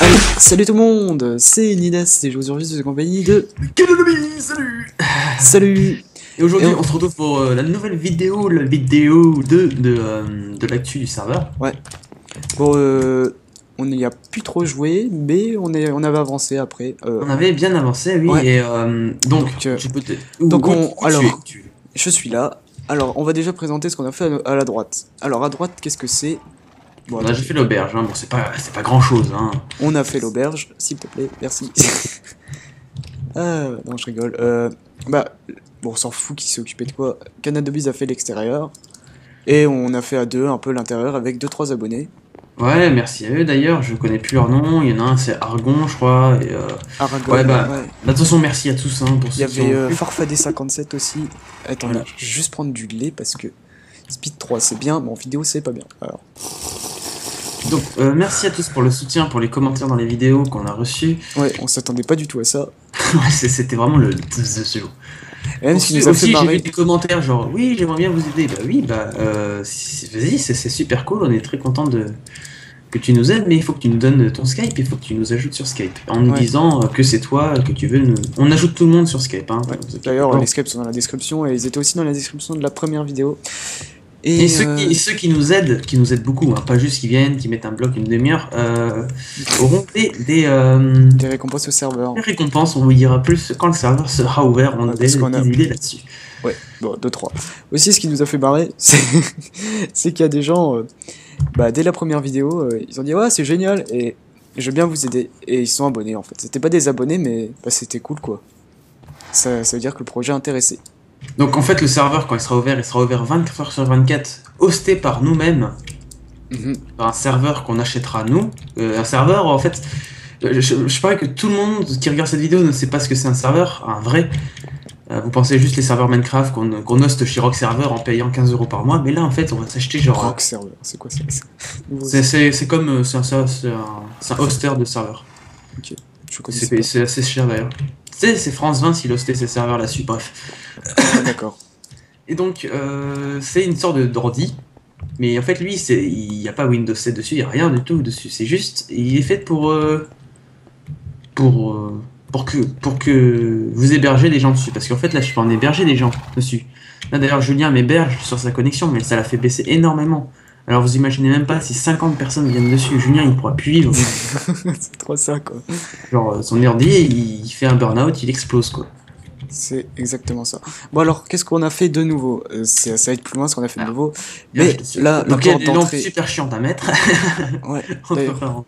Allez, salut tout le monde, c'est Nidas et je vous enregistre de compagnie de... salut. Salut Et aujourd'hui, on- on se retrouve pour euh, la nouvelle vidéo, la vidéo 2 de, euh, de l'actu du serveur. Bon, euh, on n'y a plus trop joué, mais on, est, on avait avancé après. euh, On avait bien avancé, oui, Ouais. et euh, donc, Donc, euh, tu peux te... donc où- on- alors- tu je suis là. Alors, on va déjà présenter ce qu'on a fait à, la droite. Alors, à droite, qu'est-ce que c'est? Bon, On a déjà fait l'auberge, hein. bon, c'est pas, c'est pas grand chose, hein. on a fait l'auberge, s'il te plaît, merci. ah, non, je rigole. Euh, bah, bon, on s'en fout qui s'est occupé de quoi. Canadobiz a fait l'extérieur. Et on a fait à deux un peu l'intérieur avec 2-3 abonnés. Ouais, merci à eux d'ailleurs, je connais plus leur nom, il y en a un c'est Argon, je crois, et euh... Aragon, Ouais, bah, ouais. Bah, de toute façon, merci à tous, hein, pour Il y ceux avait euh, pu. Farfadé57 aussi. Attends, Voilà. je vais juste prendre du lait parce que Speed 3 c'est bien, mais en vidéo c'est pas bien. Alors, Donc, euh, merci à tous pour le soutien, pour les commentaires dans les vidéos qu'on a reçus. ouais, on s'attendait pas du tout à ça. Ouais, c'était vraiment le... Et même ce qui nous aussi, j'ai vu des commentaires genre oui j'aimerais bien vous aider bah oui bah euh, si- vas-y c'est super cool on est très content de que tu nous aides mais il faut que tu nous donnes ton Skype il faut que tu nous ajoutes sur Skype en nous Ouais. disant euh, que c'est toi que tu veux nous on ajoute tout le monde sur Skype hein, Ouais, D'ailleurs, les Skypes sont dans la description et ils étaient aussi dans la description de la première vidéo. Et, Et, ceux, euh, qui, ceux qui nous aident qui nous aident beaucoup hein, pas juste qui viennent qui mettent un bloc une demi-heure euh, auront des, des, euh, des récompenses au serveur. des récompenses on vous dira plus quand le serveur sera ouvert on Ouais, a parce des, qu'on a- des idées là-dessus Ouais, bon, 2-3. Aussi, ce qui nous a fait marrer, c'est qu'il y a des gens, bah, dès la première vidéo, ils ont dit Ouais, c'est génial et je veux bien vous aider. Et ils sont abonnés en fait. C'était pas des abonnés, mais bah, c'était cool quoi. Ça, ça veut dire que le projet a intéressé. Donc en fait le serveur quand il sera ouvert, il sera ouvert 24 heures sur 24, hosté par nous-mêmes, Mhm. par un serveur qu'on achètera nous. Euh, un serveur en fait, je, je parie que tout le monde qui regarde cette vidéo ne sait pas ce que c'est un serveur, un vrai. Euh, vous pensez juste les serveurs Minecraft qu'on qu'on hoste chez Rock Server en payant 15 euros par mois, mais là en fait on va s'acheter genre... Rock serveur, c'est quoi ça c'est- nouveau- C'est- C'est c'est comme... euh, C'est un, c'est un, c'est un hoster de serveur. Je connais C'est payé- c'est assez cher d'ailleurs. C'est France 20 s'il hostait ses serveurs là-dessus, bref. D'accord. Et donc, euh, c'est une sorte de d'ordi. Mais en fait, lui, il n'y a pas Windows 7 dessus, il n'y a rien du tout dessus. C'est juste, il est fait pour. euh, pour. euh, pour que, pour que vous hébergez des gens dessus. Parce qu'en fait, là, je peux en héberger des gens dessus. Là, d'ailleurs, Julien m'héberge sur sa connexion, mais ça l'a fait baisser énormément. Alors, vous imaginez même pas si 50 personnes viennent dessus. Julien, il pourra plus vivre. c'est trop ça quoi. Genre, euh, son ordi, il fait un burn-out, il explose, quoi. C'est exactement ça. Bon alors, qu'est-ce qu'on a fait de nouveau? Euh, Ça va être plus loin ce qu'on a fait de Ah. nouveau. Mais je là, la donc, il y a porte d'entrée. super chiantes à mettre. Ouais.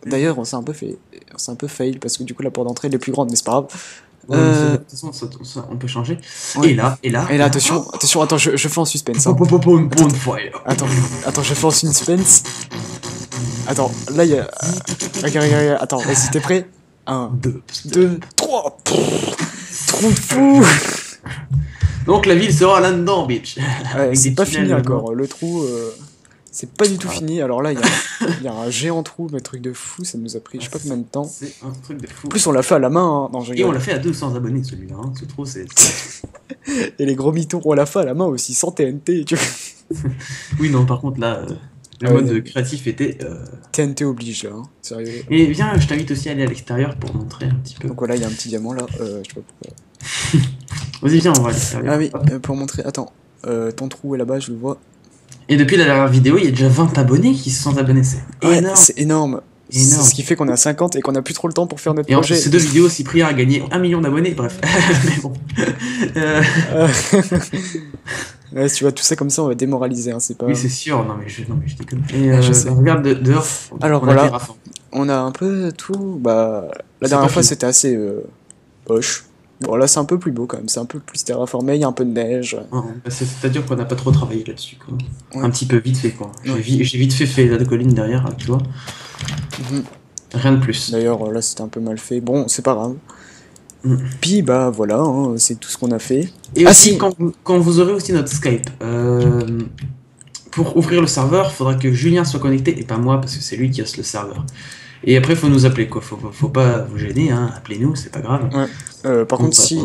D'ailleurs- on s'est un peu fait, on s'est un peu fail parce que du coup la porte d'entrée elle est plus grande, mais c'est pas grave. Ouais, Euh, De toute façon, ça- ça- on peut changer. Ouais. Et là, et là. Et là, attention, attention, attends, je, je fais en suspense. hein. Attends, attends, je fais en suspense. Attends, là il y a. Regarde, regarde, regarde. Attends, vas-y, t'es prêt? 1, Deux. 2, 3. Trou de fou Donc la ville sera là-dedans, bitch. Ouais, C'est pas fini encore. Le trou, euh, c'est pas du tout fini. Alors là, il y, a- il y a un géant trou, mais truc de fou, ça nous a pris je sais pas combien de temps. C'est un truc de fou. En plus, on l'a fait à la main. Hein. Non, Et on l'a fait à 200 abonnés celui-là. Hein. Ce trou, c'est. Et les gros mythos, on l'a fait à la main aussi, sans TNT. Tu vois. Oui, non, par contre, là, euh, le Ah ouais, mode créatif était. euh, TNT oblige là, hein. sérieux. Et viens, je t'invite aussi à aller à l'extérieur pour montrer un petit peu. Donc voilà, il y a un petit diamant là. Euh, je sais pas pourquoi. Vas-y, viens, on va à l'extérieur. Ah oui, euh, pour montrer. Attends, euh, ton trou est là-bas, je le vois. Et depuis la dernière vidéo, il y a déjà 20 abonnés qui se sont abonnés. C'est Ouais, énorme. c'est énorme. C'est Énorme. ce qui fait qu'on à 50 et qu'on a plus trop le temps pour faire notre Et projet. plus, ces deux vidéos, Cyprien a gagné 1 million d'abonnés. Bref. Mais bon. Euh, ouais, si tu vois tout ça comme ça, on va démoraliser. Hein, c'est pas. Oui, c'est sûr. Non, mais je, non, mais je déconne. Et Ouais, je euh, sais. regarde de- dehors. Alors, on a voilà. Terraform. On a un peu tout. Bah, la dernière fois, c'était assez euh, poche. Bon, là, c'est un peu plus beau quand même. C'est un peu plus terraformé. Il y a un peu de neige. Ouais, bah, c'est- C'est-à-dire qu'on n'a pas trop travaillé là-dessus. quoi. Ouais. Un petit peu vite fait. quoi. J'ai Ouais. vi- j'ai vite fait fait la colline derrière, tu vois. Mhm. Rien de plus. D'ailleurs, là, c'était un peu mal fait. Bon, c'est pas grave. Mhm. Puis, bah, voilà, hein, c'est tout ce qu'on a fait. Et Ah, aussi, si. quand, vous- quand vous aurez aussi notre Skype, euh, pour ouvrir le serveur, il faudra que Julien soit connecté et pas moi parce que c'est lui qui hoste le serveur. Et après, faut nous appeler, quoi. Faut, faut, faut pas vous gêner, hein. Appelez-nous, c'est pas grave. Euh, par On contre, si,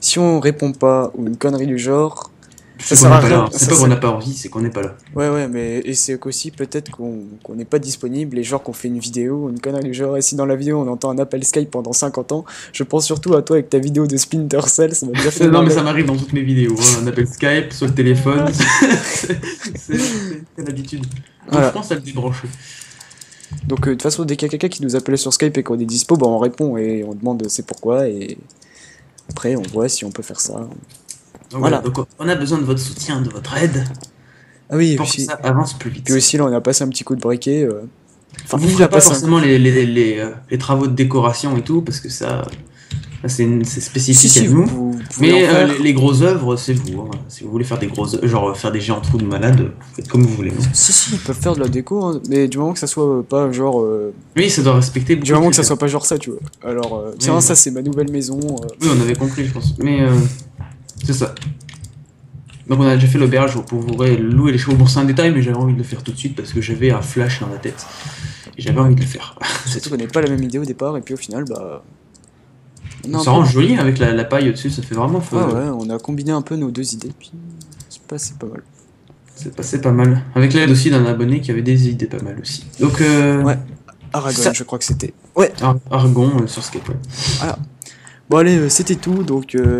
si on répond pas ou une connerie du genre, C'est ça sert à pas rien. là. C'est Ça pas qu'on n'a pas envie, c'est qu'on n'est pas là. ouais, ouais, mais et c'est qu'aussi peut-être qu'on qu'on n'est pas disponible et genre qu'on fait une vidéo ou une connerie du genre. Et si dans la vidéo on entend un appel Skype pendant 50 ans, je pense surtout à toi avec ta vidéo de Splinter Cell, ça m'a déjà fait. Non, mais ça m'arrive dans toutes mes vidéos. hein. On appelle Skype sur le téléphone. c'est l'habitude. Voilà. je pense à le débrancher. Donc euh, de toute façon, dès qu'il y a quelqu'un qui nous appelle sur Skype et qu'on est dispo, bah, on répond et on demande c'est pourquoi et après on voit si on peut faire ça. Donc, Voilà. Donc, on a besoin de votre soutien, de votre aide Ah oui, et pour que puis, ça avance plus vite. puis aussi là on a passé un petit coup de briquet. euh, Enfin, Vous a pas un- forcément les, les, les, euh, les travaux de décoration et tout, parce que ça, c'est une- c'est Si, spécifique si, à vous, Mais euh, les, les grosses œuvres, c'est vous. hein. Si vous voulez faire des grosses, genre faire des géants trous de malade, faites comme vous voulez. Si, si, ils peuvent faire de la déco, hein, mais du moment que ça soit euh, pas genre. euh, Oui, ça doit respecter. du moment que ça soit pas genre ça, tu vois. Alors, euh, tiens, Oui. ça c'est ma nouvelle maison. euh, Oui, on avait compris, je pense. Mais euh, c'est ça. Donc on a déjà fait l'auberge pour vous louer les chevaux. Bon, c'est un détail, mais j'avais envie de le faire tout de suite parce que j'avais un flash dans la tête. Et j'avais envie de le faire. C'est tout. qu'on n'avait pas la même idée au départ, et puis au final, bah. Ça rend joli avec la, la paille au-dessus, ça fait vraiment fun. Ouais, ouais, on a combiné un peu nos deux idées, puis c'est passé pas mal. C'est passé pas mal. Avec l'aide aussi d'un abonné qui avait des idées pas mal aussi. Donc, euh, Ouais. Aragon, Ça- je crois que c'était. Ouais, Ar- Argon euh, sur Skype. ouais. bon allez, euh, c'était tout, donc euh,